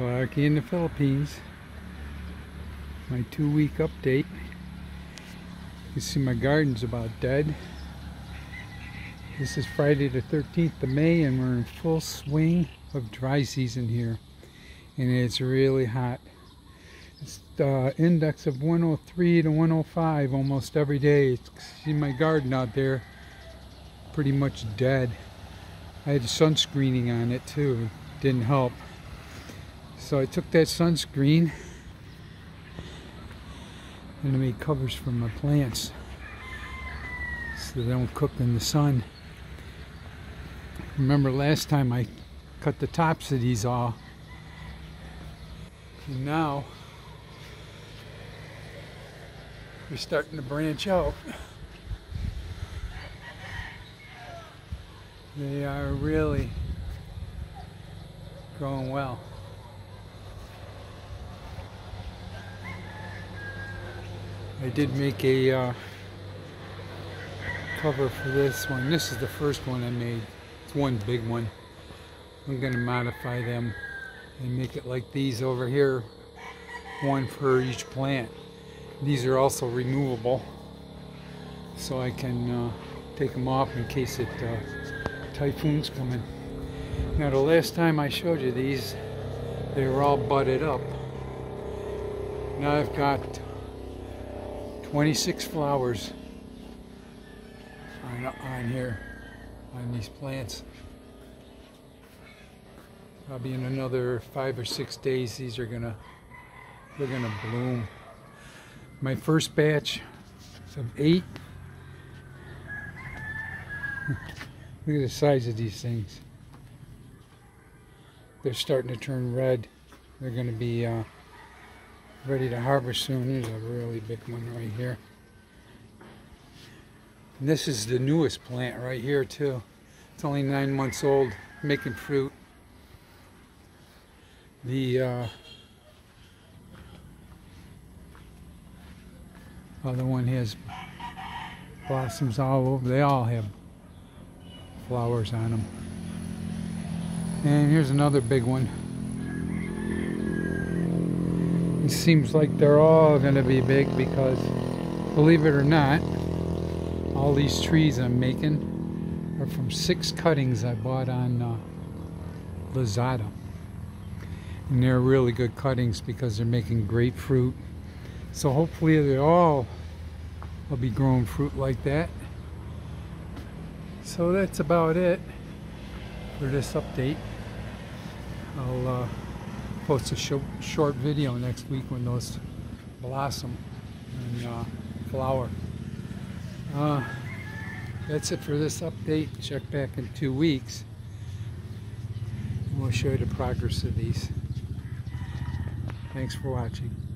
Clarkey in the Philippines. My two week update. You see my garden's about dead. This is Friday the 13th of May and we're in full swing of dry season here. And it's really hot. It's the index of 103 to 105 almost every day. See my garden out there pretty much dead. I had sunscreening on it too. It didn't help. So I took that sunscreen and I made covers for my plants so they don't cook in the sun. Remember last time I cut the tops of these off and now they're starting to branch out. They are really growing well. I did make a uh, cover for this one. This is the first one I made. It's one big one. I'm going to modify them and make it like these over here. One for each plant. These are also removable so I can uh, take them off in case it uh, typhoons coming. Now the last time I showed you these they were all butted up. Now I've got 26 flowers on, on here, on these plants. Probably in another five or six days, these are gonna, they're gonna bloom. My first batch of eight. Look at the size of these things. They're starting to turn red. They're gonna be uh, ready to harvest soon. Here's a really big one right here. And this is the newest plant right here too. It's only nine months old, making fruit. The uh, other one has blossoms all over. They all have flowers on them. And here's another big one. It seems like they're all going to be big because, believe it or not, all these trees I'm making are from six cuttings I bought on uh, Lazada. And they're really good cuttings because they're making great fruit. So hopefully they all will be growing fruit like that. So that's about it for this update. I'll uh, post a sh short video next week when those blossom and uh, flower. Uh, that's it for this update. Check back in two weeks. And we'll show you the progress of these. Thanks for watching.